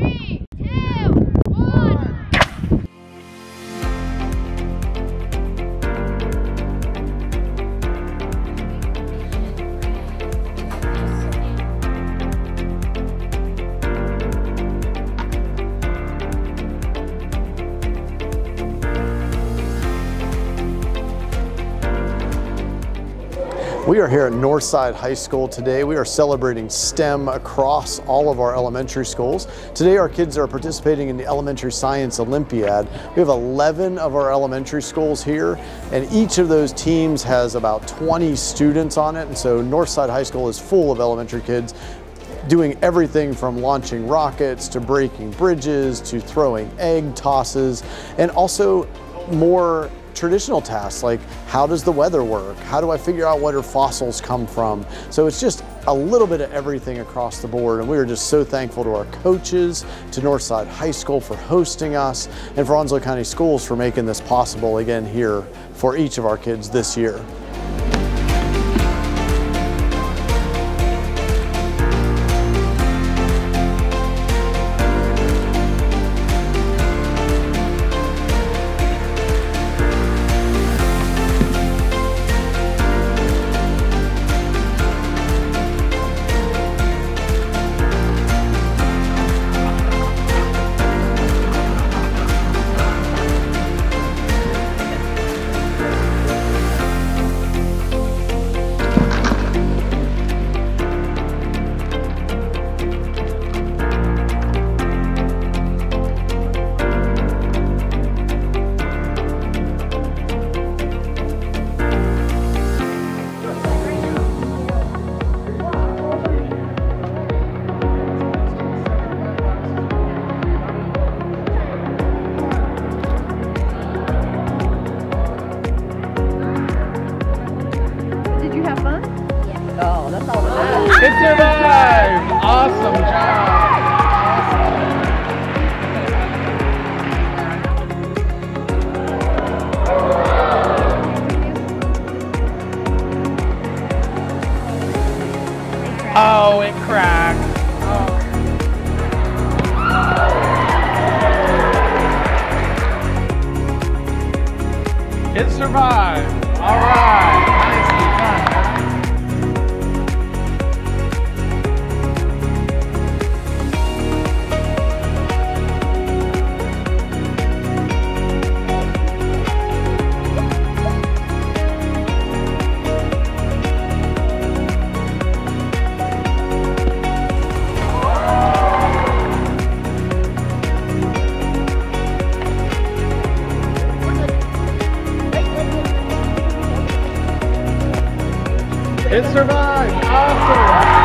Three, We are here at Northside High School today. We are celebrating STEM across all of our elementary schools. Today our kids are participating in the Elementary Science Olympiad. We have 11 of our elementary schools here and each of those teams has about 20 students on it and so Northside High School is full of elementary kids doing everything from launching rockets to breaking bridges to throwing egg tosses and also more traditional tasks like how does the weather work? How do I figure out where fossils come from? So it's just a little bit of everything across the board and we are just so thankful to our coaches, to Northside High School for hosting us and for Onslow County Schools for making this possible again here for each of our kids this year. It survived! Awesome job! Oh, it cracked. Oh. It survived. It survived. Awesome.